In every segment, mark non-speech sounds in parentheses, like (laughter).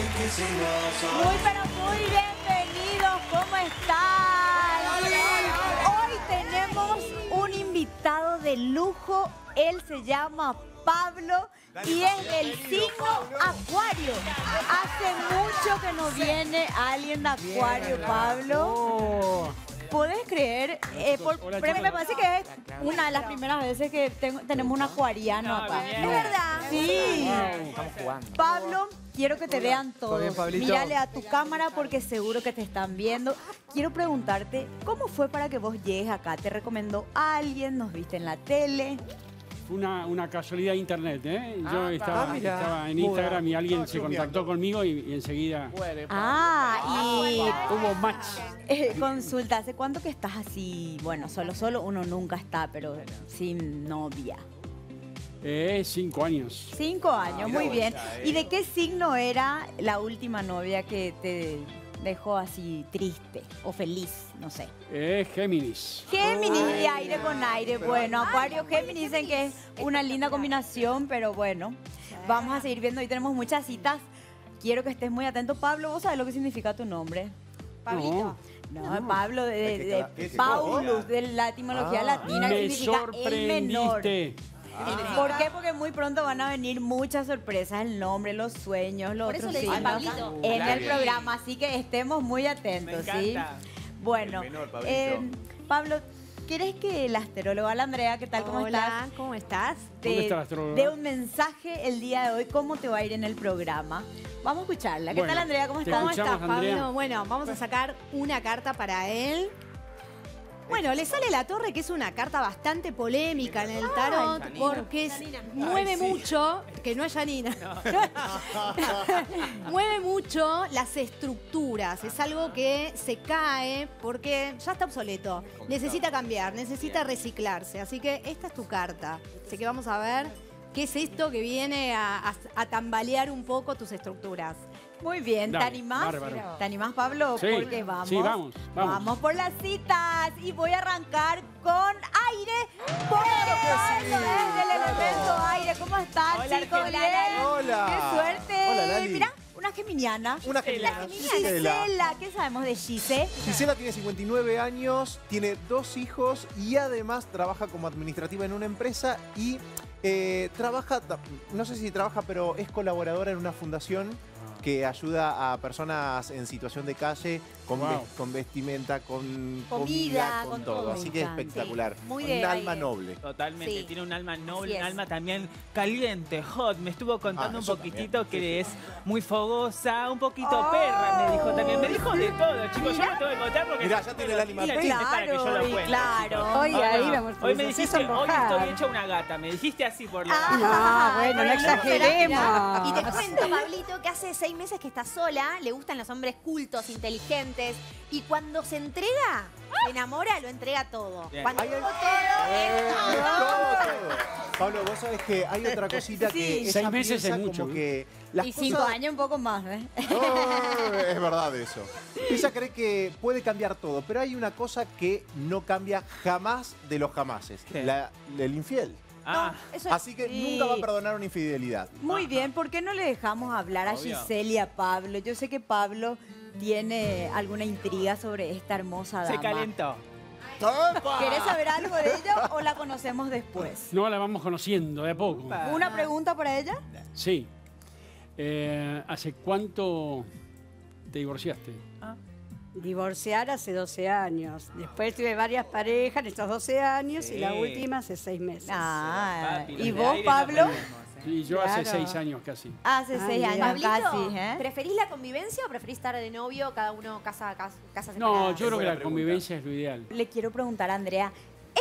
Muy pero muy bienvenidos, ¿cómo están? Hoy tenemos un invitado de lujo, él se llama Pablo y es del signo Acuario. Hace mucho que no viene alguien de Acuario, Pablo. ¿Puedes creer? Eh, por- pero me parece que es una de las primeras veces que tengo- tenemos un acuariano acá. bien. ¿Es verdad? Sí. Estamos jugando. Pablo, quiero que te vean ¿Todo todos. Mírale a tu cámara porque seguro que te están viendo. Quiero preguntarte, ¿cómo fue para que vos llegues acá? ¿Te recomendó alguien? ¿Nos viste en la tele? Fue una, una casualidad de internet, ¿eh? Yo estaba, Ah, estaba en Instagram y alguien Estaba se contactó conmigo y, y enseguida Ah, y hubo match. eh, consulta, ¿hace cuánto que estás así? Bueno, solo, solo uno nunca está, pero sin novia. Eh, cinco años. Cinco años, muy bien. ¿Y de qué signo era la última novia que te dejó así triste o feliz? No sé. Eh, Géminis. Géminis de aire con aire. Bueno, Acuario, Géminis dicen que es una linda combinación, pero bueno, vamos a seguir viendo. Hoy tenemos muchas citas. Quiero que estés muy atento. Pablo, ¿vos sabés lo que significa tu nombre? No. No, Pablo, de, de, de ¿Qué- qué- Paulus, de la etimología Ah. latina, que Me significa el menor. Sorprendiste. ¿Por qué? Porque muy pronto van a venir muchas sorpresas, el nombre, los sueños, los Por eso otros le dicen signos Pablito. en Claro. el programa, así que estemos muy atentos, ¿sí? Bueno, El menor, Pablito. eh, Pablo, ¿quieres que la asteróloga, la Andrea, qué tal, cómo Hola, estás? ¿cómo estás? ¿Dónde está la astróloga? dé un mensaje el día de hoy, cómo te va a ir en el programa. Vamos a escucharla. ¿Qué Bueno, tal, Andrea? ¿Cómo te estás? ¿Cómo escuchamos, estás, Andrea. Pablo? Bueno, vamos a sacar una carta para él. Bueno, le sale la torre, que es una carta bastante polémica en el tarot, porque es- mueve mucho, que no es Janina, (laughs) mueve mucho las estructuras. Es algo que se cae porque ya está obsoleto. Necesita cambiar, necesita reciclarse. Así que esta es tu carta. Así que vamos a ver qué es esto que viene a, a- a tambalear un poco tus estructuras. Muy bien, ¿te Dale, animás? bárbaro. ¿Te animás, Pablo? Sí, Porque vamos. sí, vamos, vamos. por las citas y voy a arrancar con aire. Porque desde el elemento aire. ¿Cómo están, Hola, chicos? Hola. ¡Qué suerte! Hola, Lali. Mira, una geminiana. Una geminiana. Gisela. Gisela, ¿qué sabemos de Gise? Gisela tiene 59 años, tiene dos hijos y además trabaja como administrativa en una empresa y eh, trabaja, no sé si trabaja, pero es colaboradora en una fundación que ayuda a personas en situación de calle con, Wow. ve- con vestimenta, con Comida, comida, con, con todo. todo. Así que espectacular. Sí, muy un de alma aire. noble. Totalmente, Sí. tiene un alma noble, un alma también caliente, hot. Me estuvo contando Ah, un poquitito que es muy fogosa, un poquito perra, me dijo también. Me dijo de todo, chicos. Yo no tengo que contar porque. Mirá, ya tiene el pink. chiste, para que yo lo Claro, claro. Hoy Ah, ahí no. vamos, Hoy me dijiste, hoy estoy hecha una gata. Me dijiste así por la. Ah, No, bueno, no pero exageremos. Y te cuento, Pablito, que hace seis meses que está sola, le gustan los hombres cultos, inteligentes, y cuando se entrega, se enamora, lo entrega todo. Bien. Cuando todo, Eh, es todo. todo, todo. Pablo, vos sabés que hay otra cosita que Sí. ella Seis meses es mucho, como ¿eh? que las Y cinco cosas- años un poco más, ¿eh? (laughs) Oh, es verdad eso. Ella cree que puede cambiar todo, pero hay una cosa que no cambia jamás de los jamases, la, el infiel. Ah, Eso Así que sí. nunca va a perdonar una infidelidad. Muy bien, ¿por qué no le dejamos hablar a Obvio. Giselle y a Pablo? Yo sé que Pablo tiene alguna intriga sobre esta hermosa dama. se calentó. ¿Querés saber algo de ella o la conocemos después? No la vamos conociendo de a poco. Upa. ¿Una pregunta para ella? Sí. Eh, ¿Hace cuánto te divorciaste? Divorciar hace 12 años. Después tuve varias parejas en estos 12 años y la última hace 6 meses. Ah, Papi, ¿y vos, no Pablo? Y yo hace Claro. seis años casi. Hace Ah, seis mira. años Pablito, casi, ¿eh? ¿preferís la convivencia o preferís estar de novio cada uno casa, casa, casa No, yo creo que la pregunta. convivencia es lo ideal. Le quiero preguntar a Andrea,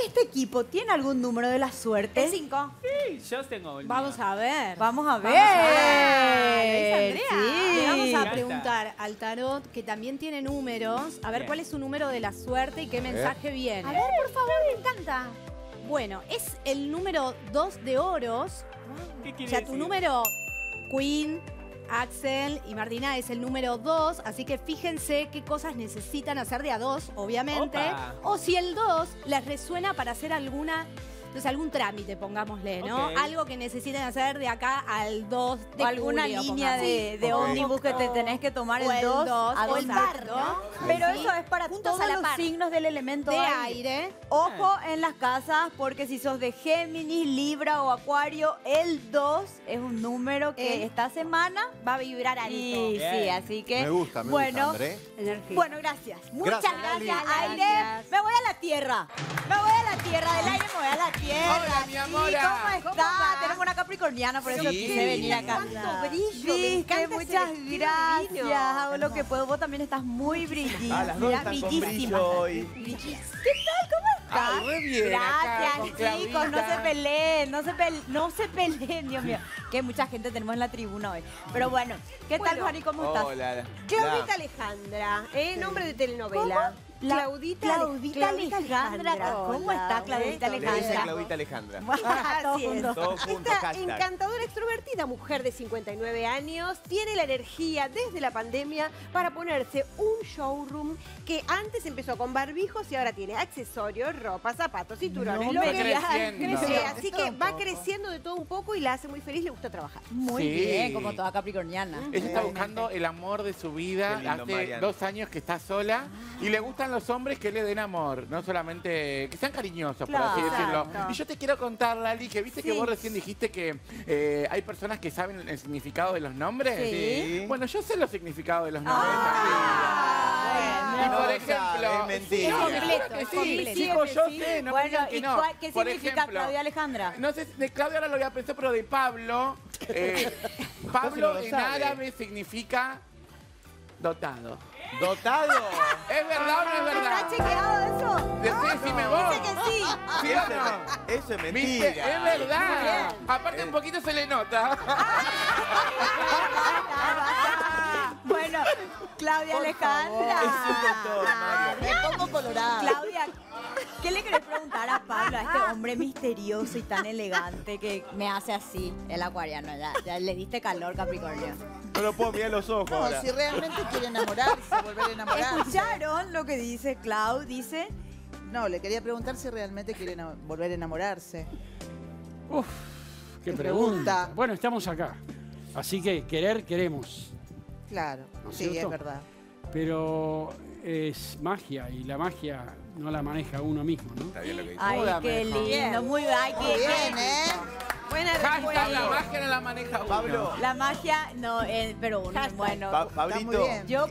¿este equipo tiene algún número de la suerte? El 5. Sí, yo tengo el Vamos mío. a ver. Vamos a ver. Vamos a ver. ¿Es Andrea? Sí. Le vamos a preguntar al tarot, que también tiene números, a ver Bien. cuál es su número de la suerte y qué mensaje viene. A ver, por favor, me encanta. Bueno, es el número 2 de oros. ¿Qué O sea, tu decir? número Queen, Axel y Martina es el número 2, así que fíjense qué cosas necesitan hacer de a dos, obviamente. Opa. O si el 2 les resuena para hacer alguna Entonces, algún trámite, pongámosle, ¿no? Ok. Algo que necesiten hacer de acá al 2 de O alguna julio, línea de, de ómnibus que te tenés que tomar O el el 2 dos, a o el par, ¿no? Pero Sí. eso es para Juntos todos a la los par. signos del elemento de aire. aire. Ojo en las casas, porque si sos de Géminis, Libra o Acuario, el 2 es un número que El- esta semana Va a vibrar alto. y sí, así que Me gusta, me bueno, gusta, André. Energía. bueno, gracias. Muchas Gracias, gracias, aire. Gracias. Me voy a la tierra. Me voy a la tierra del aire, me voy a la tierra. Hola, mi Sí, amora. ¿Cómo ¿Cómo está? Tenemos una capricorniana, por eso Sí. quise venir acá. Cuánto brillo, Viste, muchas gracias. Hago lo que puedo. Vos también estás muy. Ah, hoy. ¿Qué tal? ¿Cómo estás? Ay, re bien acá, Gracias, chicos. No se peleen, no se peleen, no se peleen, Dios mío. Que mucha gente tenemos en la tribuna hoy. Pero bueno, ¿qué tal, Bueno. Juani? ¿Cómo estás? Hola. Claudita Alejandra, ¿eh? nombre de telenovela. La- Claudita, Claudita Alejandra. ¿Cómo Hola, está Claudita ¿eh? Le dice Alejandra? Claudita Alejandra. (laughs) Así es. Esta hashtag. encantadora, extrovertida mujer de 59 años tiene la energía desde la pandemia para ponerse un showroom que antes empezó con barbijos y ahora tiene accesorios, ropa, zapatos, cinturones, No lo creciendo. crece. crece. Así que va creciendo de todo un poco y la hace muy feliz, le gusta trabajar. Muy Sí. bien, como toda capricorniana. Ella está buscando el amor de su vida. Lindo, Hace Marian. dos años que está sola y le gustan los hombres que le den amor, no solamente que sean cariñosos, por así decirlo. Exacto. Y yo te quiero contar, Lali, que viste que vos recién dijiste que eh, hay personas que saben el significado de los nombres. Sí. Bueno, yo sé los significados de los nombres. Ah. Y no por lo ejemplo, es mentira. Completo, que sí, completo. chicos, yo Sí. sé, no Bueno, que ¿y no. cuál- qué Por significa ejemplo, Claudia Alejandra? No sé, de Claudia ahora lo voy a pensar, pero de Pablo. (laughs) eh, Pablo lo en árabe significa dotado. Dotado. ¿Es verdad o no es ¿Está verdad? chequeado eso? Decí- Decime vos. Dice que sí. ¿Sí o no? Eso es mentira. Es verdad. Aparte un poquito se le nota. (laughs) Bueno, Claudia Alejandra. Es un montón, Mario. Me pongo colorada. Claudia, ¿qué le querés preguntar a Pablo, a este hombre misterioso y tan elegante que me hace así, el acuariano? Ya, ya le diste calor, Capricornio. No lo puedo mirar los ojos ahora. si realmente quiere enamorarse, volver a enamorarse. ¿Escucharon lo que dice Clau? Dice, No, le quería preguntar si realmente quiere volver a enamorarse. Uf, qué Qué pregunta. pregunta. Bueno, estamos acá. Así que querer, queremos. Claro, ¿No es sí, cierto? es verdad. Pero es magia y la magia no la maneja uno mismo, ¿no? Está bien lo que dice. ay, Hola, qué mejor. lindo, muy bien, ay, qué bien, ¿eh? Buena Hashtag la respuesta. magia no la maneja uno. Pablo. La magia, no, eh, pero uno, bueno. Pa- Está Pablito. muy bien. Yo,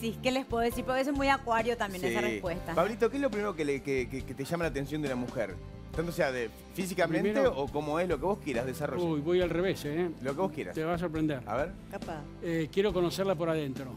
sí, ¿qué les puedo decir? Porque es muy acuario también esa respuesta. Pablito, ¿qué es lo primero que, le- que- que- que te llama la atención de una mujer? Tanto sea de físicamente Primero- o como es lo que vos quieras desarrollar. Uy, voy al revés, ¿eh? Lo que vos quieras. Te va a sorprender. A ver. Capaz. Eh, quiero conocerla por adentro.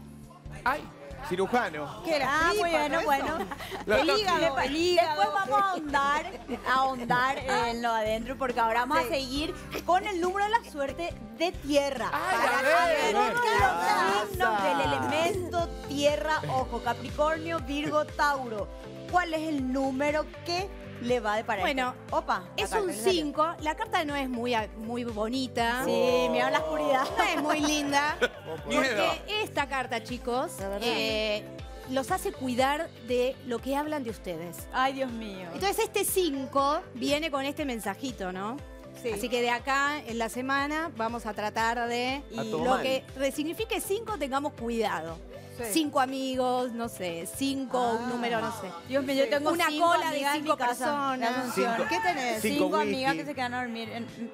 Ay, Cirujano. Ah, muy tripa, bueno, bueno. Lo El hígado, Después- el hígado. Después vamos a ahondar, a ahondar en lo adentro porque ahora vamos a seguir con el número de la suerte de tierra. Ay, para saber Ah, los signos del elemento tierra, ojo, Capricornio, Virgo, Tauro. ¿Cuál es el número que le va a deparar? Bueno, opa. Es un me salió. 5. La carta no es muy, muy bonita. Sí, mira la oscuridad. No es muy linda. (laughs) Porque esta carta, chicos, eh, los hace cuidar de lo que hablan de ustedes. Ay, Dios mío. Entonces este 5 viene con este mensajito, ¿no? Sí. Así que de acá en la semana vamos a tratar de A lo que resignifique 5 tengamos cuidado. Sí. Cinco amigos, no sé, cinco, Ah. un número, no sé. Dios mío, yo tengo Una cinco cola de cinco personas. Cinco. ¿Qué tenés? Cinco Cinco amigas que se quedan a dormir. en-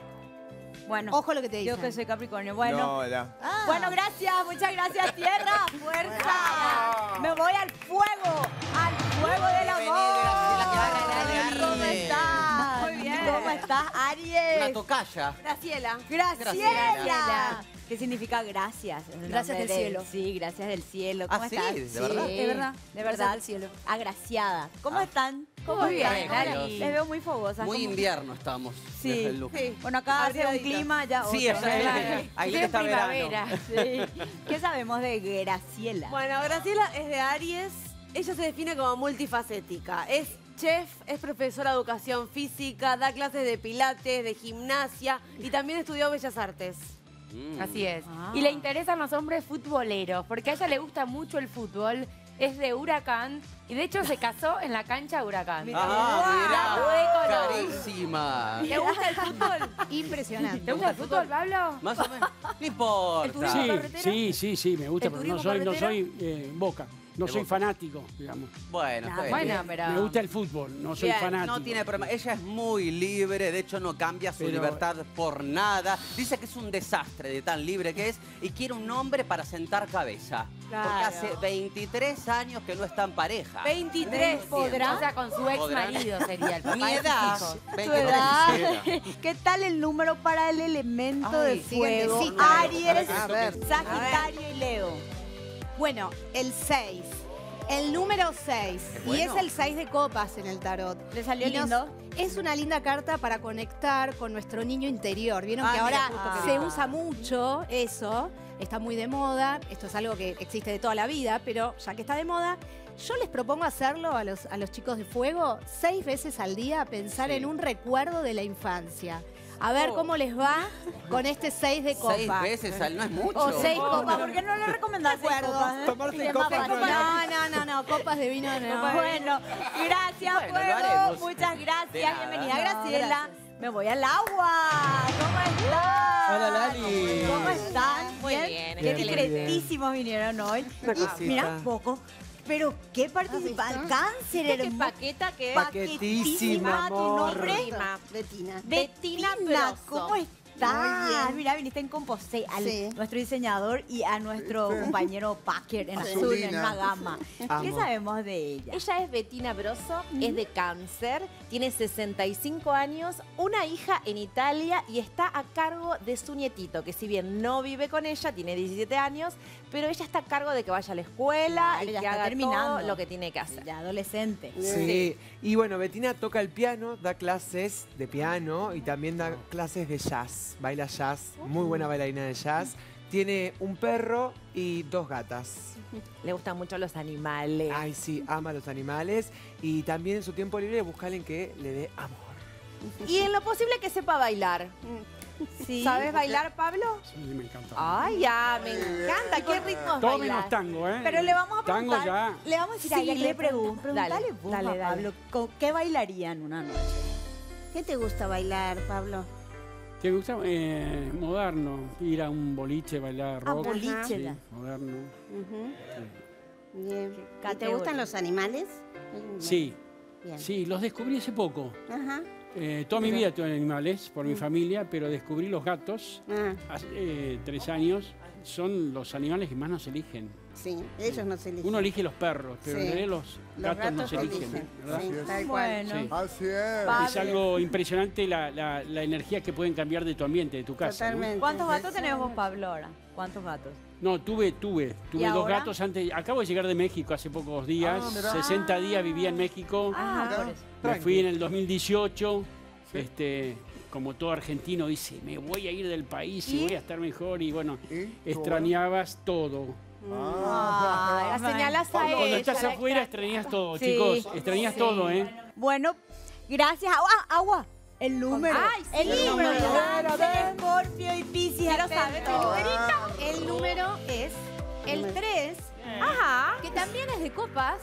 Bueno, Ojo lo que te yo dicen. que soy Capricornio. Bueno, No, Ah, bueno, gracias, muchas gracias, tierra, (laughs) fuerza. Me voy al fuego, al fuego del amor. ¿Cómo estás? Muy bien. ¿Cómo estás, Aries? Una tocaya. Graciela. Graciela. Graciela. ¿Qué significa gracias? Gracias del de- cielo. Sí, gracias del cielo. Ah, ¿Cómo sí, estás? ¿de verdad? Sí, De verdad. De Gracias verdad. del cielo. Agraciada. ¿Cómo Ah. están? ¿Cómo bien. Les veo muy fogosas. Muy ¿cómo- invierno estamos. Sí. desde el look. Sí. Bueno, acá hace un clima ya Sí, otro. es Claro. Ahí está primavera. verano. Sí. (laughs) ¿Qué sabemos de Graciela? Bueno, Graciela es de Aries. Ella se define como multifacética. Es chef, es profesora de educación física, da clases de pilates, de gimnasia y también estudió Bellas Artes. Mm. Así es. Ah. Y le interesan los hombres futboleros, porque a ella le gusta mucho el fútbol. es de Huracán y de hecho se casó en la cancha de Huracán. Ah. Carísima. ¿Te gusta el fútbol? Impresionante. ¿Te gusta el fútbol, Pablo? Más o menos. No importa. Sí, carretera? sí, sí, sí, me gusta, ¿El pero no soy, no soy eh, Boca, no soy fanático, digamos. Bueno, está bien. Bueno, pero... Me gusta el fútbol, no soy Bien, fanático. No tiene problema. Ella es muy libre, de hecho no cambia su Pero- libertad por nada. Dice que es un desastre de tan libre que es y quiere un hombre para sentar cabeza. Porque Claro. hace 23 años que no está en pareja. 23 ¿Podrá? O sea, con su ex marido sería el (laughs) papá Mi de sus edad, hijos. 23 edad. (laughs) ¿Qué tal el número para el elemento Ay, de siguen de fuego? cita. Aries, A ver. Sagitario y Leo. Bueno, el 6. El número 6. Qué Y es el 6 de copas en el tarot. ¿Le salió Y nos- lindo? Es una linda carta para conectar con nuestro niño interior. Vieron Ah, que ahora se usa mucho eso, está muy de moda, esto es algo que existe de toda la vida, pero ya que está de moda, yo les propongo hacerlo a los, a los chicos de fuego seis veces al día, pensar Sí. en un recuerdo de la infancia. A ver Oh. cómo les va con este 6 de copa. Seis veces al no es mucho. O seis copas, ¿Por qué no le recomendás acuerdo. copas? eh? Tomarse copas no. No, no, no, no, copas de vino no. Bueno, gracias, Bueno, Fuego. Muchas De gracias. Bienvenida, No, Graciela. gracias. Me voy al agua. ¿Cómo están? Hola, Lali. ¿Cómo están? Muy bien, Qué excelente. discretísimos vinieron hoy. Una Y. Mira, poco. Pero qué participan. Cáncer, ¿Qué hermoso. paqueta que es? Paquetísima, tu nombre. Betina. Bettina Bettina, Proso. ¿cómo estás? Bien. Mira, viniste en Composé al Sí. nuestro diseñador y a nuestro compañero Packer en azul, en una gama. ¿Qué sabemos de ella? Ella es Bettina Broso, es de cáncer, tiene 65 años, una hija en Italia y está a cargo de su nietito, que si bien no vive con ella, tiene 17 años, pero ella está a cargo de que vaya a la escuela Claro, y que está haga terminando. todo lo que tiene que hacer. Ya adolescente. Sí. y bueno, Betina toca el piano, da clases de piano y también da clases de jazz, baila jazz, muy buena bailarina de jazz. Tiene un perro y dos gatas. (laughs) Le gustan mucho los animales. Ay, sí, ama los animales y también en su tiempo libre busca a alguien que le dé amor. Y en lo posible que sepa bailar. (laughs) Sí. ¿Sabes bailar, Pablo? Sí, me encanta. Ay, ya, me encanta. ¿Qué ritmos Todo bailas? menos tango, ¿eh? Pero le vamos a Tango preguntar. ya. Le vamos a decir Sí, le pregunto. pregunto. Dale, Preguntale vos, dale, a dale. Pablo, ¿con ¿qué bailarían una noche? ¿Qué te gusta bailar, Pablo? ¿Te gusta? Eh, moderno, ir a un boliche, bailar Ah, rock. boliche, sí, moderno. Bien. ¿Y te gustan los animales? Sí, Bien. sí, los descubrí hace poco. Ajá. Eh, toda mi vida tuve animales por mi familia, pero descubrí los gatos Ah, hace eh, tres años. Son los animales que más nos eligen. Sí, ellos no se eligen. Uno elige los perros, pero Sí. en realidad los, Los gatos, no gatos se eligen, eligen, ¿verdad? sí, tal cual. Bueno, Sí. Así es. Es algo impresionante la, la- la energía que pueden cambiar de tu ambiente, de tu casa. ¿no? Totalmente. ¿cuántos gatos tenés vos, Pablo, ahora? ¿Cuántos gatos? No, tuve, tuve, tuve ¿Y dos ahora? gatos antes. Acabo de llegar de México hace pocos días. Ah, mirá. 60 días vivía en México. Ah. Me fui en el 2018. Este, como todo argentino dice, me voy a ir del país y, ¿Y? voy a estar mejor. Y bueno, ¿Y? extrañabas todo. Ah. La señalas a Cuando ella. estás afuera extrañas todo, Sí, chicos. Extrañas sí. todo, ¿eh? Bueno, gracias. Agua, agua. El número. Ay, sí, el el número. número. Cáncer, Escorpio y Piscis. Saber el numerito. El número es el 3, Ajá. que también es de copas,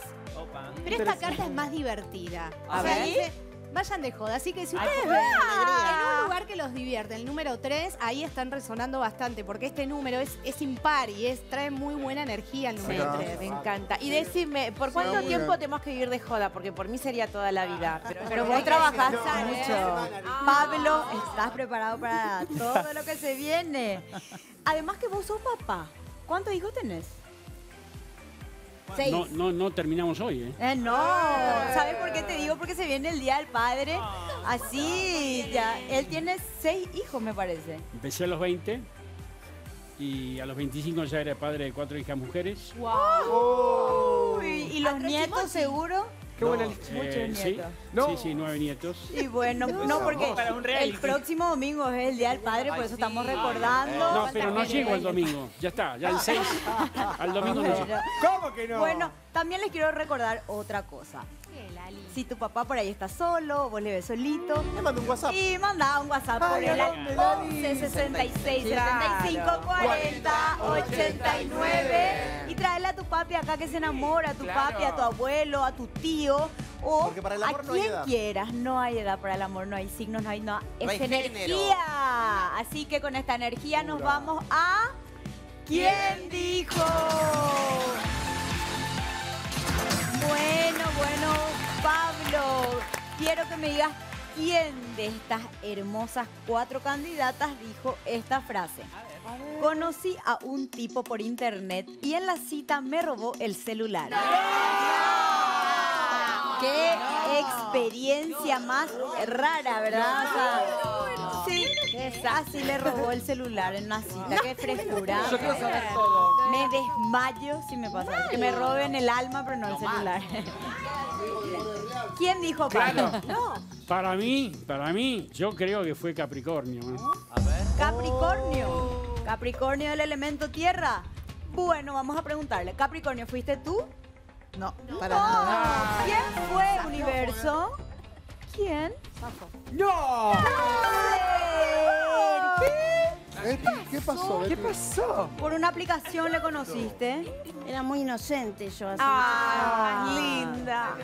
pero esta carta es más divertida. A O sea, ver. dice, vayan de joda. Así que si ustedes ven en un lugar que los divierte, el número 3, ahí están resonando bastante, porque este número es, es impar y es, trae muy buena energía el número Mirá. 3. Me encanta. Y decime, ¿por cuánto tiempo bien. tenemos que vivir de joda? Porque por mí sería toda la vida. Pero, Pero vos trabajás mucho. Ah. Pablo, ¿estás preparado para todo lo que se viene? (laughs) Además que vos sos papá. ¿Cuántos hijos tenés? Seis. No, no, no terminamos hoy, ¿eh? Eh, no, ¿sabes por qué te digo? Porque se viene el Día del Padre. Así, ya. Él tiene seis hijos, me parece. Empecé a los 20 y a los 25 ya era padre de cuatro hijas mujeres. Uy, y los nietos, seguro. Qué buena lista. Muchos eh, sí, nietos. sí, sí, nueve nietos. Y bueno, no, porque Para un el próximo domingo es el Día del Padre, por eso estamos recordando. No, pero no llego al domingo. Ya está, ya el 6. (laughs) Al domingo no llego. ¿Cómo que no? Bueno, también les quiero recordar otra cosa. Si tu papá por ahí está solo, vos le ves solito. Le mando un WhatsApp. Y manda un WhatsApp por Ay, el ¿a dónde, Lali? 11 66 75 Claro. 40 89. Y traerle a tu papi acá que se enamora, a tu Claro. papi, a tu abuelo, a tu tío. O Porque para el amor a no hay quien edad. quieras. No hay edad para el amor, no hay signos, no hay nada. No es hay género. energía. Así que con esta energía nos vamos a. ¿Quién dijo? Bueno, bueno, Pablo, quiero que me digas quién de estas hermosas cuatro candidatas dijo esta frase. Conocí a un tipo por internet y en la cita me robó el celular. Qué experiencia más rara, ¿verdad? O sea, sí, así le robó el celular en una cita. Qué frescura. Yo quiero saber todo. Me desmayo si me pasa. Que me roben el alma, pero no el celular. (laughs) ¿Quién dijo Pablo? No. Para mí, para mí, yo creo que fue Capricornio. ¿eh? Capricornio. Capricornio del elemento tierra. Bueno, vamos a preguntarle. Capricornio, ¿fuiste tú? No, para No. nada. ¿Quién fue, universo? ¿Quién? ¡No! Betty, ¿qué pasó? ¿Qué pasó? Por una aplicación le conociste. Era muy inocente yo así. Ah, linda.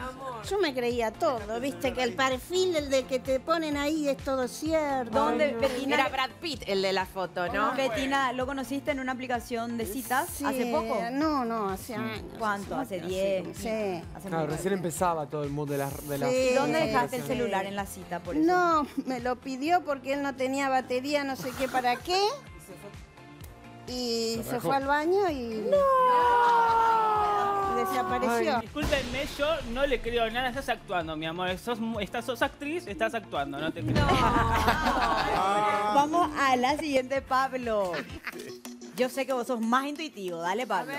Yo me creía todo, viste que el perfil, el de que te ponen ahí es todo cierto. ¿Dónde, Ay, no. Betina? Era Brad Pitt el de la foto, ¿no? Betina, ¿lo conociste en una aplicación de citas Sí, hace poco? No, no, hace años. ¿Cuánto? ¿Hace mucho, 10? Sí. Hace Claro, recién empezaba todo el mundo de las... De las Sí. ¿Y dónde dejaste el celular en la cita por eso? No, me lo pidió porque él no tenía batería, no sé qué para qué. Y se, fue al baño y. Desapareció. Discúlpenme, yo no le creo nada, estás actuando, mi amor. Sos, estás, sos actriz, estás actuando, no te creo. (laughs) Vamos a la siguiente, Pablo. Yo sé que vos sos más intuitivo. Dale, Pablo.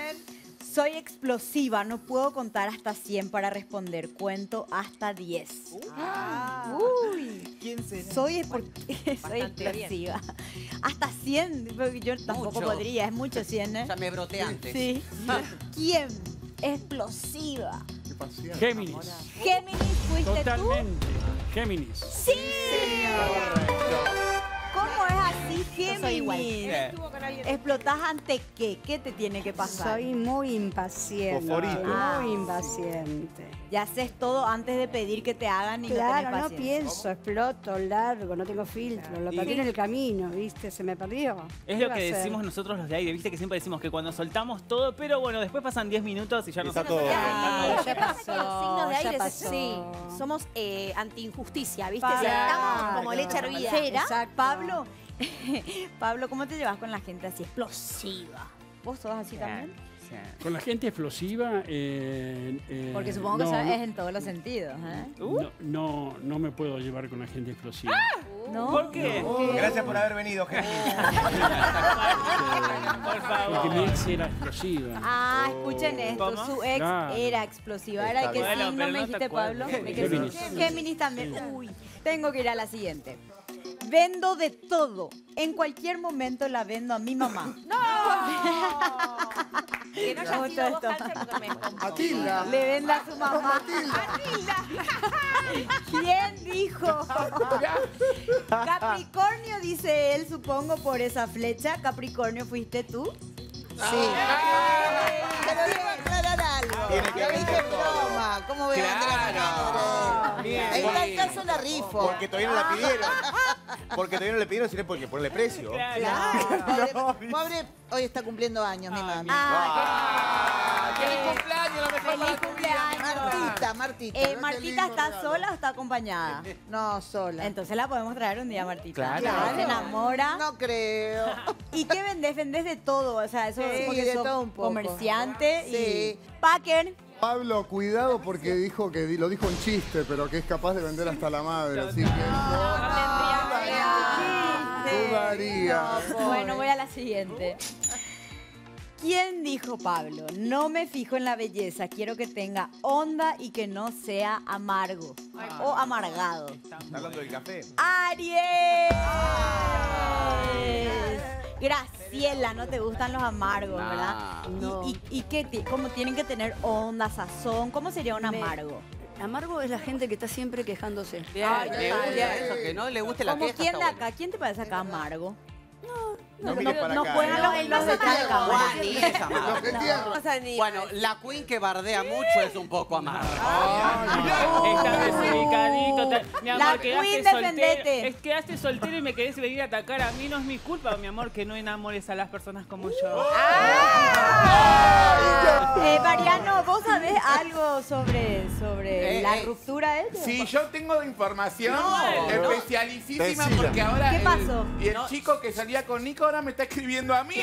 Soy explosiva, no puedo contar hasta 100 para responder. Cuento hasta 10. Uy. ¿Quién será? Soy, porque (laughs) soy explosiva. Hasta 100, porque yo tampoco Mucho. podría, es mucho 100, ¿eh? Ya me broté antes. Sí. ¿Quién? Explosiva. Qué. Géminis. Géminis, ¿fuiste tú? Totalmente. Géminis. ¡Sí! ¿Cómo es así, Yo soy igual. Géminis? Sí. ¿Explotás ante qué? ¿Qué te tiene que pasar? Soy muy impaciente. Ah. Muy impaciente. Ya haces todo antes de pedir que te hagan y no Claro, no paciencia. pienso, exploto, largo, no tengo filtro. Lo Y- perdí en el camino, ¿viste? Se me perdió. Es ¿Qué lo que decimos nosotros los de aire, viste que siempre decimos que cuando soltamos todo, pero bueno, después pasan 10 minutos y ya no Está todo. Ya que los pasó, signos de ya aire, pasó. sí, somos eh, anti-injusticia, ¿viste? Claro. Si estamos como leche hervida. Pablo, (laughs) Pablo, ¿cómo te llevas con la gente así explosiva? ¿Vos sos así también? Sí. Con la gente explosiva. eh, eh, Porque supongo no, que es en todos los sentidos, ¿eh? no, no, no me puedo llevar con la gente explosiva. ¿No? ¿Por qué? Gracias por haber venido, gente. (laughs) Por favor. Porque mi ex era explosiva. Ah, escuchen esto. ¿Cómo? Su ex Claro. era explosiva. ¿Era qué Bueno, me no te dijiste. Pablo? ¿De qué Géminis. Géminis también. Uy, tengo que ir a la siguiente. Vendo de todo. En cualquier momento la vendo a mi mamá. (laughs) Que no haya ¿Cómo sido vos, porque me. Matilda. Le vende a su mamá. ¿Quién dijo? (laughs) Capricornio, dice él, supongo, por esa flecha. Capricornio, ¿fuiste tú? Sí. Pero debo aclarar algo. Tiene que todo. broma. ¿Cómo voy a madre? Bien. En tal caso la rifo. Porque todavía no la pidieron. Porque todavía no le pidieron, sino porque ponerle precio. Claro. (laughs) Pobre, hoy está cumpliendo años mi mami. Ah, ¡Feliz cumpleaños, lo mejor ¡Feliz cumpleaños! Martita, Martita. Eh, ¿Martita está sola o está acompañada? (laughs) No, sola. Entonces la podemos traer un día, Martita. Claro. Se enamora. No creo. (laughs) ¿Y qué vendés? Vendés de todo. O sea, eso Sí, es porque de sos todo un poco. comerciante Sí. y Packer. Pablo, cuidado porque dijo que lo dijo en chiste, pero que es capaz de vender hasta la madre, así que dudaría. Bueno, voy a la siguiente. ¿Quién dijo Pablo? No me fijo en la belleza, quiero que tenga onda y que no sea amargo o amargado. ¿Está hablando del café? ¡Aries! Graciela, no te gustan los amargos, ¿verdad? No. ¿Y, y, y qué? ¿Cómo tienen que tener onda, sazón? ¿Cómo sería un Me- amargo? Es la gente que está siempre quejándose. Bien, le gusta eso, que no le guste la Como queja. quién está de bueno. acá, ¿quién te parece acá amargo? No mires para no acá, juegan ¿eh? los. Bueno, la queen que bardea mucho es un poco amarga. Está desubicadito. Mi amor, La quedaste queen, soltero. Es quedaste soltero y me querés venir a atacar a mí. No es mi culpa, mi amor, que no enamores a las personas como yo. Eh, Mariano, ¿vos sabés algo sobre, sobre Eh, la eh, ruptura de él? Si yo tengo información No, especialísima porque ahora ¿Qué el- pasó? y el chico que salía con Nico ahora me está escribiendo a mí.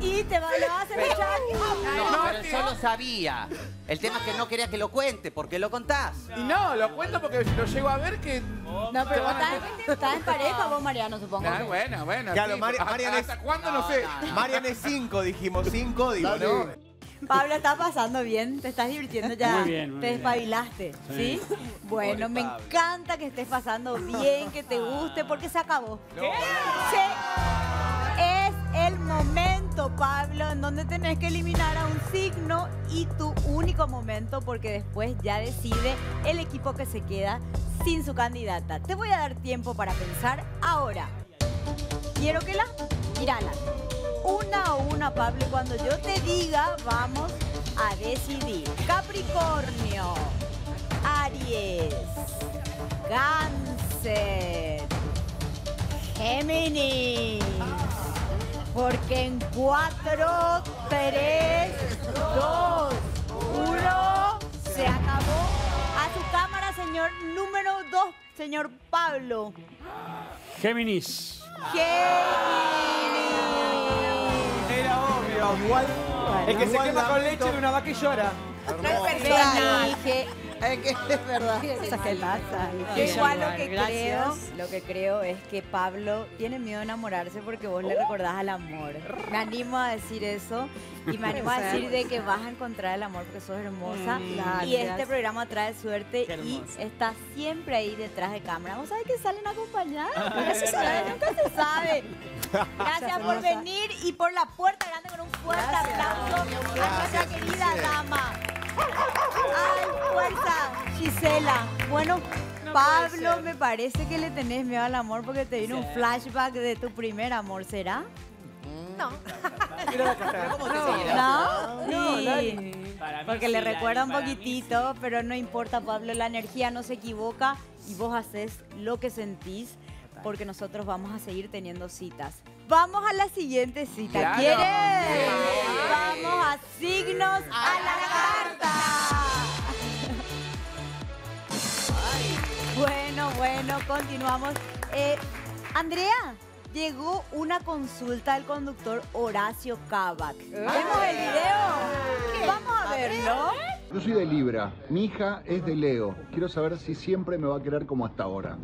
Y te va, le vas a hacer echar. No, No, pero yo lo sabía. El tema es que no quería que lo cuente. ¿Por qué lo contás? Y no, lo cuento porque lo llego a ver que. No, pero vos estás, estás en pareja, vos, Mariano, supongo. Ah, bueno, bueno. Claro, sí, ¿hasta- Marian es- ¿Hasta cuándo? No, sé. Marian es 5, dijimos 5, digo, Dale. ¿no? Pablo, ¿estás pasando bien? ¿Te estás divirtiendo ya? Muy bien, muy ¿Te despabilaste? ¿Sí? Sí. Bueno, me encanta que estés pasando bien, que te guste, porque se acabó. Sí. Es el momento, Pablo, en donde tenés que eliminar a un signo y tu único momento, porque después ya decide el equipo que se queda sin su candidata. Te voy a dar tiempo para pensar ahora. Quiero que la mirala. Una a una, Pablo, y cuando yo te diga, vamos a decidir. Capricornio, Aries, Cáncer, Géminis. Porque en 4, 3, 2, 1, se acabó. A su cámara, señor número 2, señor Pablo. Géminis. Géminis. Igual. Es que se quema con leche de una vaca y llora. Dije, Es que es verdad. Cosas que pasan. Yo igual lo que gracias. creo, lo que creo es que Pablo tiene miedo de enamorarse porque vos le recordás al amor. Me animo a decir eso y me animo a decir de que vas a encontrar el amor porque sos hermosa Mm, y gracias. este programa trae suerte y está siempre ahí detrás de cámara. ¿Vos sabés que salen acompañados? Ah, Nunca se sabe, nunca se sabe. Gracias por venir y por la puerta grande con un fuerte aplauso a nuestra querida dama. ¡Ay, fuerza! Gisela. Bueno, Pablo, me parece que le tenés miedo al amor porque te vino un flashback de tu primer amor, ¿será? No. ¿No? No, Sí. Mí Porque le recuerda un poquitito, pero no importa, Pablo, la energía no se equivoca y vos haces lo que sentís porque nosotros vamos a seguir teniendo citas. Vamos a la siguiente cita. Claro. ¿Quieres? Vamos a signos a la carta. Bueno, bueno, continuamos. Eh, Andrea, llegó una consulta al conductor Horacio Kavak. ¿Vemos el video? Vamos a verlo. Yo soy de Libra, mi hija es de Leo. Quiero saber si siempre me va a querer como hasta ahora.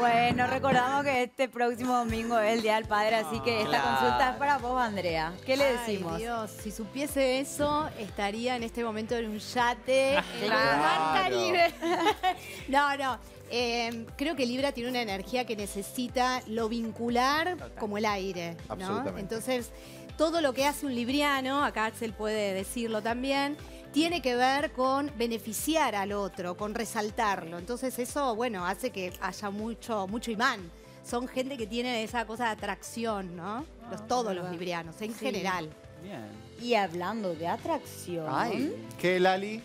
Bueno, recordamos que este próximo domingo es el Día del Padre, así que esta Claro. consulta es para vos, Andrea. ¿Qué le decimos? Ay, Dios, si supiese eso, estaría en este momento en un yate en el Claro. mar Caribe. (laughs) no, no. eh, creo que Libra tiene una energía que necesita lo vincular como el aire. ¿no? Absolutamente. Entonces, todo lo que hace un libriano, acá Axel puede decirlo también, tiene que ver con beneficiar al otro, con resaltarlo. Entonces eso, bueno, hace que haya mucho, mucho imán. Son gente que tiene esa cosa de atracción, ¿no? Los, todos los librianos, en Sí. general. Bien. Y hablando de atracción, Ay. ¿Qué, Lali?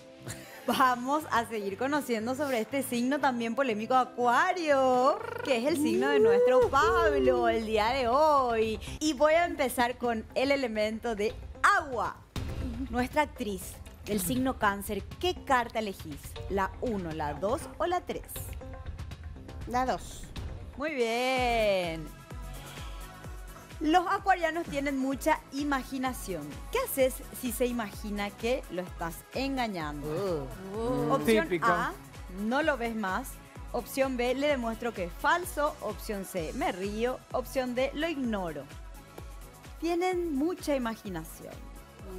vamos a seguir conociendo sobre este signo también polémico Acuario, que es el signo de nuestro Pablo el día de hoy. Y voy a empezar con el elemento de agua. Nuestra actriz del signo cáncer, ¿qué carta elegís? ¿La 1, la 2 o la 3? La dos. Muy bien. Los acuarianos tienen mucha imaginación. ¿Qué haces si se imagina que lo estás engañando? Opción Típico. A, no lo ves más. Opción B, le demuestro que es falso. Opción C, me río. Opción D, lo ignoro. Tienen mucha imaginación.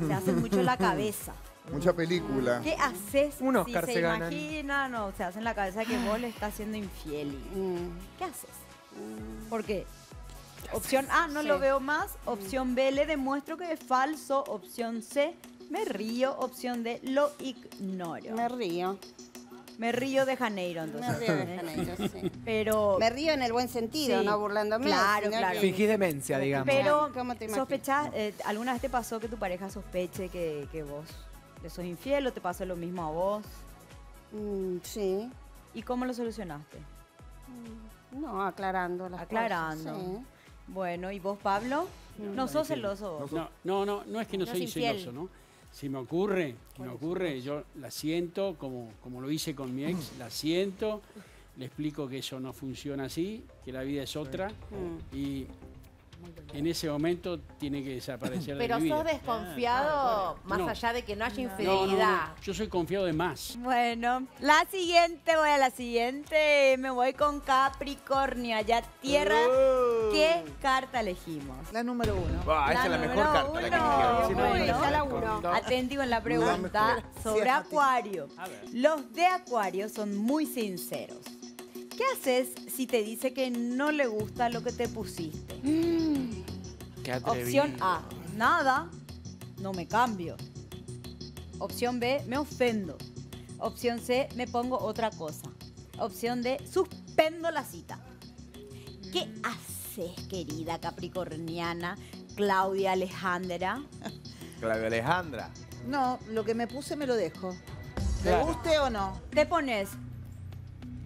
Se hacen mucho la (laughs) cabeza. Mucha película. ¿Qué haces Un si Oscar se, se ganan. imaginan o se hacen la cabeza que vos le estás siendo infiel? ¿Qué haces? ¿Por qué? Opción A, no lo veo más. Opción B, le demuestro que es falso. Opción C, me río. Opción D, lo ignoro. Me río. Me río de Janeiro, entonces. Me río de Janeiro, sí. (laughs) Pero... Me río en el buen sentido, Sí. no burlándome. Claro, claro. que- Fingís demencia, digamos. Pero, ¿Cómo te imaginas? ¿sospechás? eh, ¿Alguna vez te pasó que tu pareja sospeche que, que vos le sos infiel o te pasó lo mismo a vos? Mm, sí. ¿Y cómo lo solucionaste? No, aclarando las Aclarando. cosas. sí. Bueno, ¿y vos, Pablo? No sos celoso vos. No, no, no, no es que no, No soy celoso, ¿no? Si me ocurre, si me ocurre, yo la siento como, como lo hice con mi ex, (clears throat) la siento, le explico que eso no funciona así, que la vida es otra y en ese momento tiene que desaparecer Pero de mi vida. sos desconfiado, más No. allá de que no haya No, no, infidelidad. no, yo soy confiado de más. Bueno, la siguiente, voy a la siguiente. Me voy con Capricornio, allá tierra. ¿Qué carta elegimos? La número uno. Ah, esa es la mejor número carta, la que uno. Sí, la uno. Atenti con la pregunta sobre Acuario. Los de Acuario son muy sinceros. ¿Qué haces si te dice que no le gusta lo que te pusiste? Qué atrevido. Opción A, nada, no me cambio. Opción B, me ofendo. Opción C, me pongo otra cosa. Opción D, suspendo la cita. ¿Qué haces, querida capricorniana Claudia Alejandra? (laughs) Claudia Alejandra. No, lo que me puse me lo dejo. ¿Le Claro. guste o no? Te pones.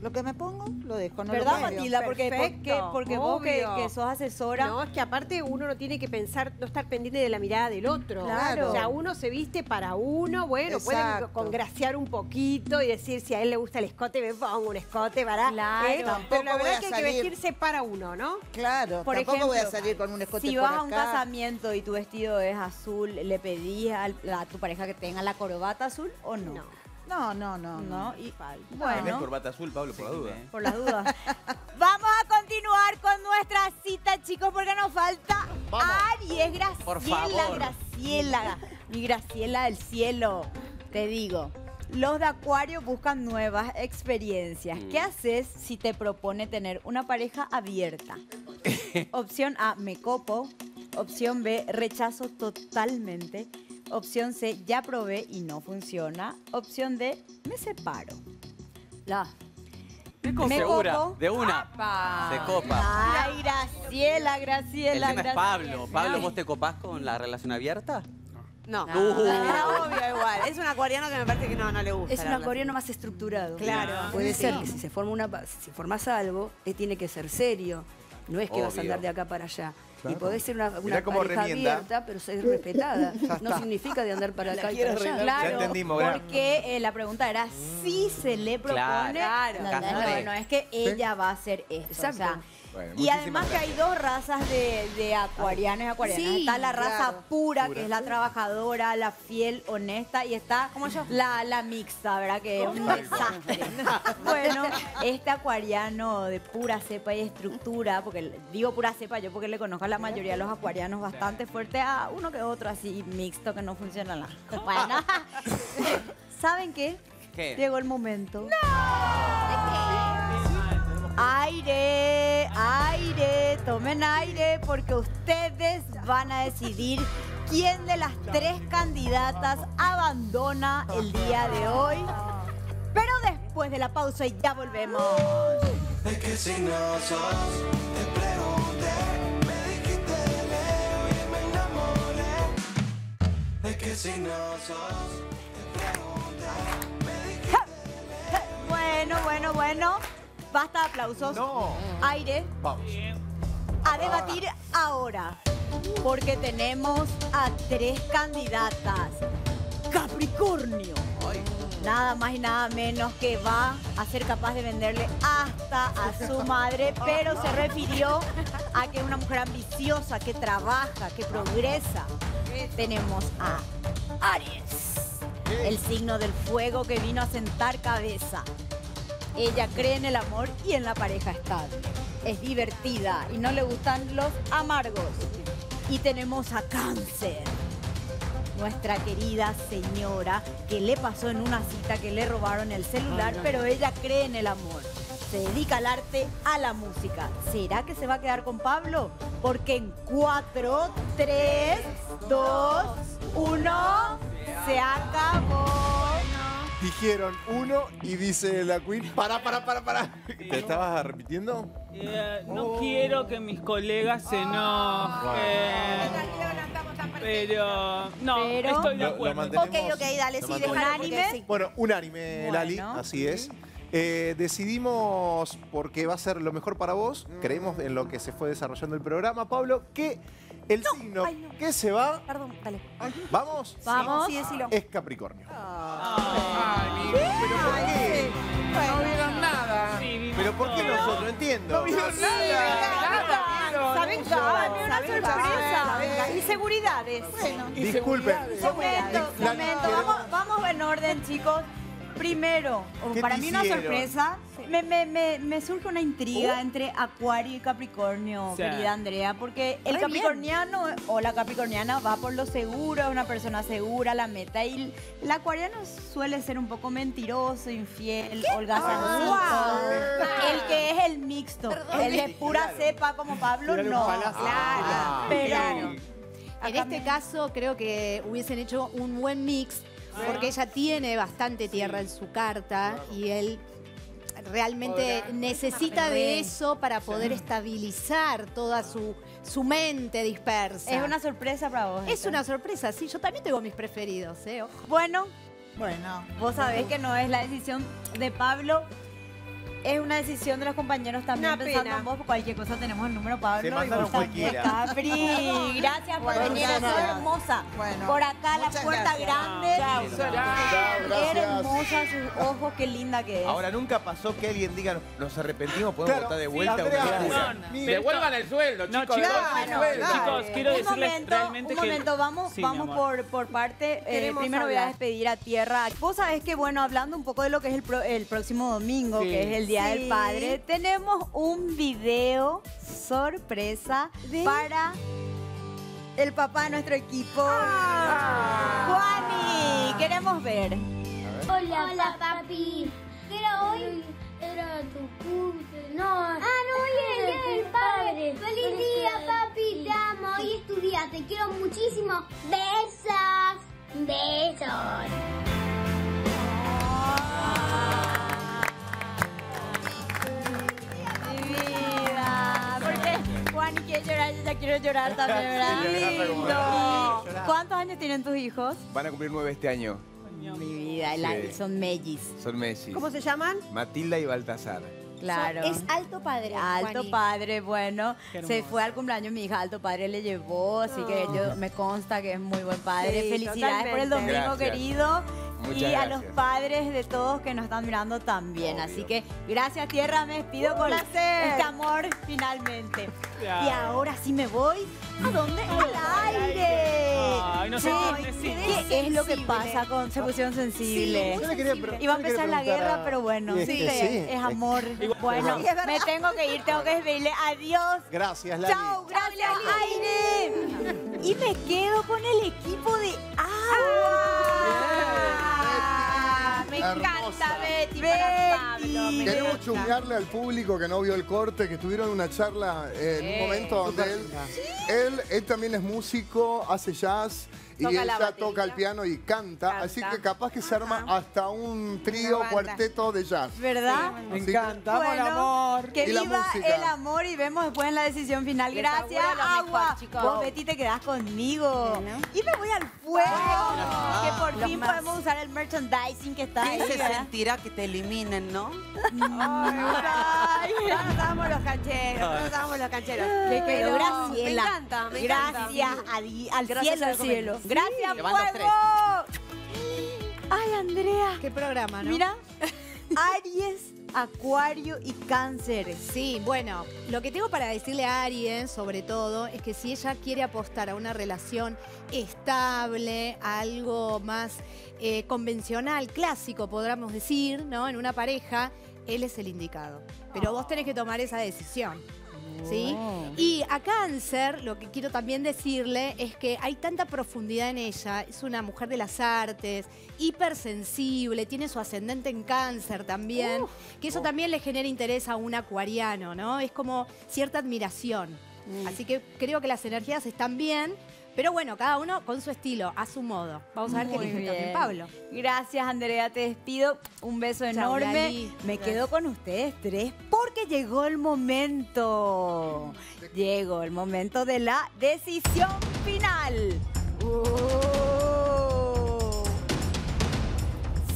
Lo que me pongo, lo dejo. No ¿Verdad. Matilda? Porque, porque, porque vos que, sos asesora. No, es que aparte uno no tiene que pensar, no estar pendiente de la mirada del otro. Claro. O sea, uno se viste para uno, bueno, Exacto. puede congraciar un poquito y decir si a él le gusta el escote, me pongo un escote para. Claro. ¿eh? Tampoco Pero la voy verdad a es que hay que vestirse para uno, ¿no? Claro, Por tampoco voy a ejemplo, salir con un escote Si por vas a un casamiento y tu vestido es azul, ¿le pedís al- a, tu pareja que tenga la corbata azul o no? No. No, no, no. No, y ¿Tenés bueno, corbata azul, Pablo, por la duda? por las dudas. (laughs) Vamos a continuar con nuestra cita, chicos, porque nos falta Aries, Graciela, Por favor. Graciela, mi Graciela del cielo, te digo. Los de Acuario buscan nuevas experiencias. ¿Qué haces si te propone tener una pareja abierta? (laughs) Opción A, me copo. Opción B, rechazo totalmente. Opción C, ya probé y no funciona. Opción D, me separo. La. Me Segura, copo. de una. Se copa. Ay, Graciela, Graciela, Encima es Graciela. Pablo. Pablo, ¿vos te copás con la relación abierta? No. Uh. Era obvio igual. Es un acuariano que me parece que no, no le gusta. Es un acuariano más estructurado. Claro. Puede Sí. ser que si se forma una, si formas algo, eh, tiene que ser serio. No es que vas a andar de acá para allá. Claro. Y podés ser una, una cómo pareja remienda. abierta, pero ser respetada. (laughs) No significa de andar para acá y para allá. Claro, entendimos, porque eh, la pregunta era si se le propone. Claro, No, no, no, no, es que ella va a hacer esto. o Exacto. sea, Bueno, y además que hay dos razas de, de acuarianos y acuarianas. Sí, está la raza claro. pura, Pura. que es la trabajadora, la fiel, honesta, y está La, la mixta, ¿verdad? Que es un desastre. (laughs) bueno, este acuariano de pura cepa y estructura, porque digo pura cepa yo porque le conozco a la mayoría de los acuarianos bastante fuerte a uno que otro así mixto que no funciona nada. (laughs) Bueno, ¿saben qué? ¿Qué? Llegó el momento. Aire, aire, tomen aire porque ustedes van a decidir quién de las tres candidatas abandona el día de hoy. Pero después de la pausa y ya volvemos. ¿De qué signo sos? Te pregunté, me dijiste Leo y me enamoré. ¿De qué signo sos? Te pregunté, me dijiste Bueno, bueno, bueno. Basta de aplausos. No. Aire. Vamos. a debatir ahora. Porque tenemos a tres candidatas. Capricornio. Nada más y nada menos que va a ser capaz de venderle hasta a su madre, (laughs) pero se refirió a que es una mujer ambiciosa, que trabaja, que progresa. Tenemos a Aries, el signo del fuego que vino a sentar cabeza. Ella cree en el amor y en la pareja estable. Es divertida y no le gustan los amargos. Y tenemos a Cáncer, nuestra querida señora que le pasó en una cita que le robaron el celular, pero ella cree en el amor. Se dedica al arte, a la música. ¿Será que se va a quedar con Pablo? Porque en 4, 3, 2, 1, se acabó. Dijeron uno y dice la Queen, para, para, para, para. ¿Te estabas repitiendo? Eh, no quiero que mis colegas se enojen. Pero. No, Pero- estoy de Lo- lo acuerdo. mantenemos. Ok, ok, dale, Lo sí, mantenemos. déjalo porque sí. Bueno, unánime, Bueno. Lali, así es. Eh, decidimos, porque va a ser lo mejor para vos, creemos en lo que se fue desarrollando el programa, Pablo, que el signo que se va, Perdón, dale. vamos, Vamos. Sí, decilo. es Capricornio. Ay, ¿Pero por qué? no vieron nada. ¿Pero por qué nosotros? No entiendo. No vieron nada. Nada ¿Saben vieron. Dame una ¿Saben sorpresa. Venga. Inseguridades. Disculpen. Momento, Lali, momento, queremos- vamos, vamos en orden, chicos. Primero, o ¿Qué para mí una sorpresa, me, me- me- me surge una intriga entre Acuario y Capricornio, querida Andrea, porque el bien. capricorniano o la capricorniana va por lo seguro, es una persona segura, la meta, y el acuariano suele ser un poco mentiroso, infiel, holgazancito. El que es el mixto, el de pura cepa como Pablo, no. palazo. Ah, Pero bien. En este caso creo que hubiesen hecho un buen mix porque ella tiene bastante tierra en su carta y él realmente necesita de eso para poder estabilizar toda su, su mente dispersa. es una sorpresa para vos. Es esta. una sorpresa, sí, yo también tengo mis preferidos, ¿eh? Ojo. Bueno, Bueno. Vos sabés que no es la decisión de Pablo, es una decisión de los compañeros también Una pensando pena. en vos. por Cualquier cosa tenemos el número Pablo. Se y mandaron vos también, cualquiera. Capri. (laughs) Gracias por Bueno, venir, sos hermosa. Bueno, por acá la puerta gracias. grande. Chao, gracias. hermosa, sus ojos, qué linda que es. Ahora, nunca pasó que alguien diga, "Nos- arrepentimos, podemos Claro, votar de sí, vuelta Andrea, una locura". Perdón, Mi- pero Devuelvan el sueldo, No, chicos. chicos, devuelvan el claro, sueldo. Chicos, quiero un decirles momento, realmente un que. momento, vamos, Sí, vamos por, por parte. Eh, primero voy a hablar. despedir a Tierra. Vos sabés que, bueno, hablando un poco de lo que es el, pro- el próximo domingo, Sí. que es el Día Sí. del Padre, tenemos un video sorpresa para el papá de nuestro equipo. Juani, queremos ver. Hola, papi. ¿Qué era hoy? Era tu cumple. No. Ah, no, hoy es el día del padre. Feliz día, papi. Te amo. Hoy es tu día. Te quiero muchísimo. Besos. Besos. Juani quiere llorar, yo ya quiero llorar también, ¿verdad? Lindo. ¿Y ¿Cuántos años tienen tus hijos? Van a cumplir nueve este año. Mi vida, Sí. son mellis. Son Messi. ¿Cómo se llaman? Matilda y Baltasar. Claro. Es alto padre. Alto padre, bueno, se fue al cumpleaños mi hija, alto padre le llevó, así que yo me consta que es muy buen padre. Sí, Felicidades por el domingo, Gracias. querido. Muchas y a los padres de todos que nos están mirando también. Obvio. Así que gracias, Tierra. Me despido con placer. este amor finalmente. Ya. Y ahora sí me voy. ¿A dónde? Al aire. Ay, no decimos. ¿Qué es lo que pasa con Se pusieron sensible? Quería pre- Iba a empezar la guerra, a- pero bueno, Es que sí, sí. es amor. Bueno, Sí, es verdad. me tengo que ir, tengo que despedirle. Adiós. Gracias, Lali. Chao, gracias, aire. Y me quedo con el equipo de agua. Me encanta. Betty. para Pablo, me Queremos encanta. al público que no vio el corte, que tuvieron una charla eh, en un momento donde él, él, él también es músico, hace jazz y Toca ella toca el piano y canta, Canta. así que capaz que se arma hasta un trío, cuarteto de jazz. ¿Verdad? Me Así que- encanta, amo el Bueno, amor. Que viva el amor y vemos después en la decisión final. Les Gracias, mejor, Agua. Vos, Betty, te quedás conmigo. Y me voy al fuego. que por fin más. podemos usar el merchandising que está ahí. ¿Qué se ¿verdad? sentirá que te eliminen, no? Ay, Nos damos los cancheros, nos damos los cancheros. Me Pero Graciela. Me encanta, me encanta. Gracias a di- al Gracias cielo al cielo. Gracias, fuego. Ay, Andrea. Qué programa, ¿no? Mira, (laughs) Aries, Acuario y Cáncer. Sí, bueno, lo que tengo para decirle a Aries, sobre todo, es que si ella quiere apostar a una relación estable, a algo más eh, convencional, clásico, podríamos decir, ¿no? En una pareja, él es el indicado. Pero vos tenés que tomar esa decisión. ¿Sí? Y a Cáncer, lo que quiero también decirle es que hay tanta profundidad en ella. Es una mujer de las artes, hipersensible, tiene su ascendente en Cáncer también, que eso también le genera interés a un acuariano, ¿no? Es como cierta admiración. Así que creo que las energías están bien, Pero bueno, cada uno con su estilo, a su modo. Vamos a ver qué Muy elige también. Pablo. Gracias, Andrea, te despido. Un beso enorme. Lali. Me Gracias. quedo con ustedes tres porque llegó el momento. Llegó el momento de la decisión final. Uh.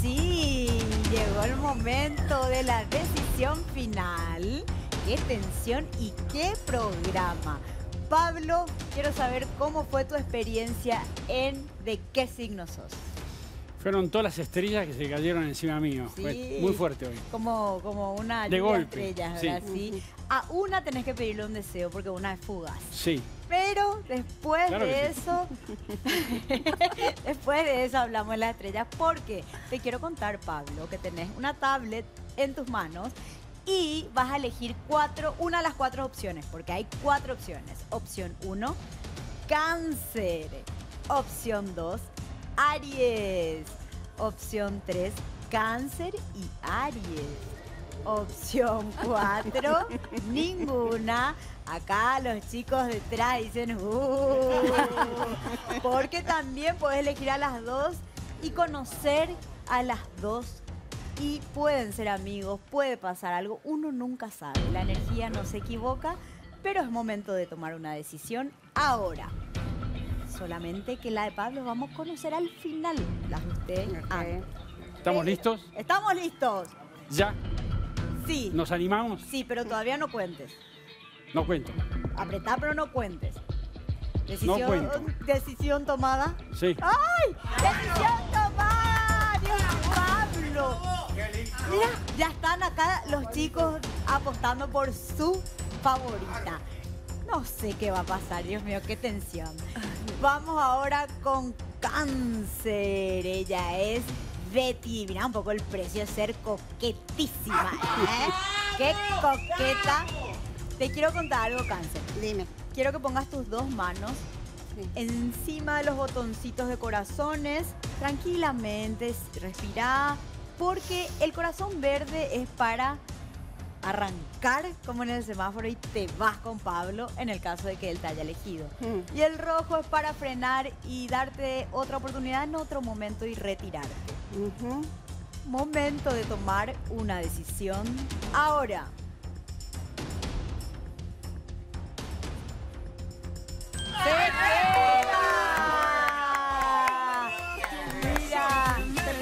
Sí, llegó el momento de la decisión final. Qué tensión y qué programa. Pablo, quiero saber cómo fue tu experiencia en de qué signo sos. Fueron todas las estrellas que se cayeron encima mío. Fue Sí. muy fuerte hoy. Como, como una De golpe, estrellas. ¿verdad? Sí. A una tenés que pedirle un deseo porque una es fugaz. Sí. Pero después Claro de eso, (laughs) después de eso hablamos de las estrellas porque te quiero contar, Pablo, que tenés una tablet en tus manos y vas a elegir cuatro, una de las cuatro opciones, porque hay cuatro opciones. Opción 1, cáncer. Opción 2, Aries. Opción 3, cáncer y Aries. Opción (laughs) 4, ninguna. Acá los chicos detrás dicen, "Uh", (laughs) porque también puedes elegir a las dos y conocer a las dos. Y pueden ser amigos, puede pasar algo, uno nunca sabe. La energía no se equivoca, pero es momento de tomar una decisión ahora. Solamente que la de Pablo vamos a conocer al final. Las de usted antes. ¿Estamos listos? ¿Estamos listos? ¿Ya? Sí. ¿Nos animamos? Sí, pero todavía no cuentes. No cuento. Apretá, pero no cuentes. Decisión, cuento. decisión tomada. Sí. ¡Ay! ¡Decisión tomada! Ya están acá los chicos apostando por su favorita. No sé qué va a pasar, Dios mío, qué tensión. Vamos ahora con cáncer. Ella es Betty. Mira un poco el precio de ser coquetísima. ¿eh? ¡Qué coqueta! Te quiero contar algo, cáncer. Dime. Quiero que pongas tus dos manos encima de los botoncitos de corazones, tranquilamente, respira, porque el corazón verde es para arrancar como en el semáforo y te vas con Pablo en el caso de que él te haya elegido. Y el rojo es para frenar y darte otra oportunidad en otro momento y retirarte. Momento de tomar una decisión ahora. Mira,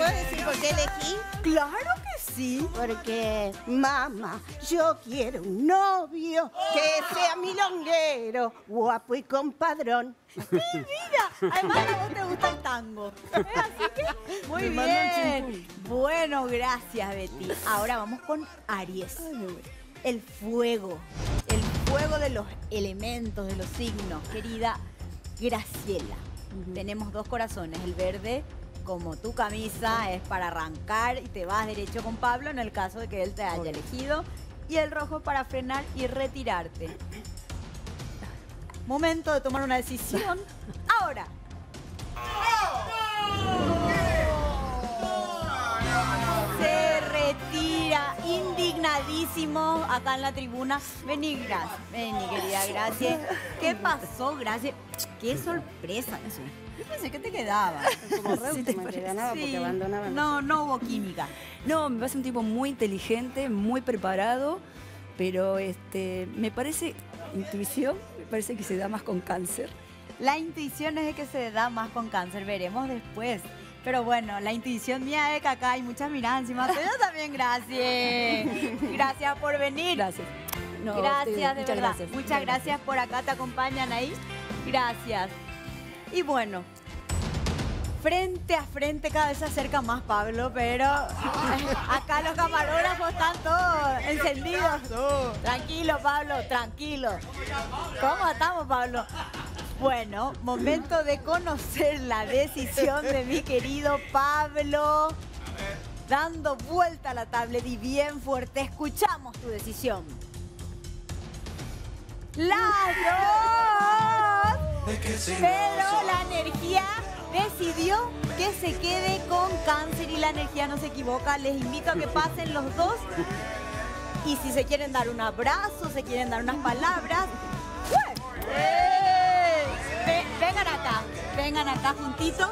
puedo decir por qué elegí? Claro que sí. Porque, mamá, yo quiero un novio que sea milonguero, guapo y compadrón. Mira, además a vos te gusta el tango. ¿Eh? Así que, muy bien. Bueno, gracias, Betty. Ahora vamos con Aries. El fuego. El fuego de los elementos, de los signos. Querida Graciela, tenemos dos corazones. El verde, como tu camisa, es para arrancar y te vas derecho con Pablo en el caso de que él te haya elegido. Y el rojo para frenar y retirarte. Momento de tomar una decisión. (laughs) Ahora. Se retira indignadísimo acá en la tribuna. Vení, Gracias. Vení, querida Gracias. ¿Qué pasó, Gracias? Qué sorpresa. Yo pensé que te quedaba. Como (laughs) re última que ganaba porque. No, no hubo química. No, me parece un tipo muy inteligente, muy preparado, pero este, me parece, intuición, me parece que se da más con cáncer. La intuición es de que se da más con cáncer, veremos después. Pero bueno, la intuición mía es que acá hay muchas miradas encima tuyo también, gracias. (laughs) Gracias por venir. Gracias. No, gracias, de muchas verdad. gracias. Muchas gracias por acá, te acompañan ahí. Gracias. Y bueno, frente a frente cada vez se acerca más Pablo, pero (laughs) acá los camarógrafos están todos encendidos. Tranquilo, Pablo, tranquilo. ¿Cómo estamos, Pablo? Bueno, momento de conocer la decisión de mi querido Pablo. Dando vuelta a la tablet y bien fuerte, escuchamos tu decisión. Dos. Pero la energía decidió que se quede con cáncer y la energía no se equivoca. Les invito a que pasen los dos. Y si se quieren dar un abrazo, se quieren dar unas palabras. Ve- vengan acá, vengan acá juntitos.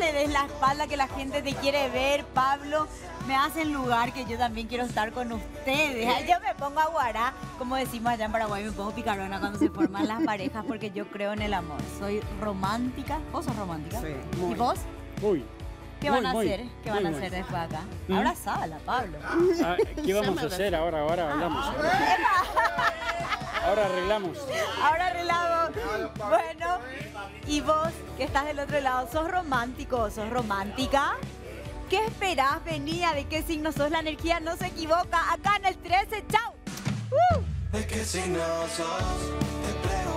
Le des la espalda que la gente te quiere ver, Pablo. Me hacen lugar que yo también quiero estar con ustedes. Yo me pongo a guará, como decimos allá en Paraguay, me pongo picarona cuando se forman las parejas porque yo creo en el amor. Soy romántica. ¿Vos sos romántica? Sí. ¿Y Muy. vos? Uy. ¿Qué Muy, van a muy, hacer? ¿Qué muy, van a muy. hacer después acá? ¿Mm? Abrazala, Pablo. Ah, ¿Qué vamos a hacer ahora? Ahora hablamos. Ahora arreglamos. Ahora arreglamos. Bueno, y vos que estás del otro lado, ¿sos romántico? ¿Sos romántica? ¿Qué esperás? Venía, ¿de qué signo sos? La energía no se equivoca. Acá en el 13, chau. ¡Uh! ¿De qué signo sos? Te.